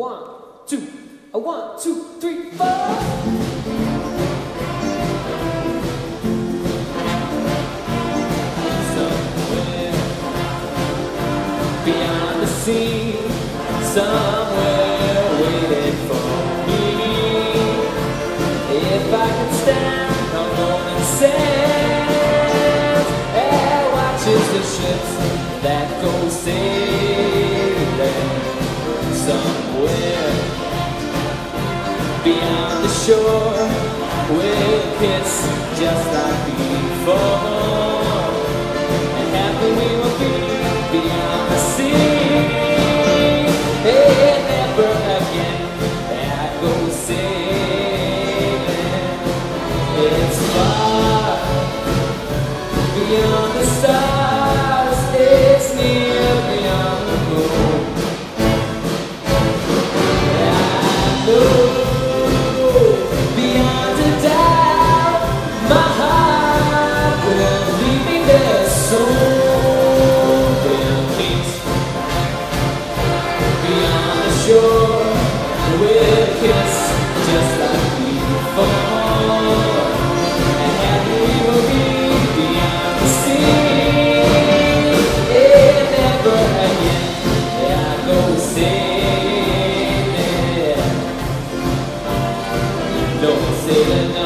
one, two, a one, two, three, four. beyond the sea, somewhere waiting for me. If I could stand on morning sands, and watches the ships that go. kiss just like before. say that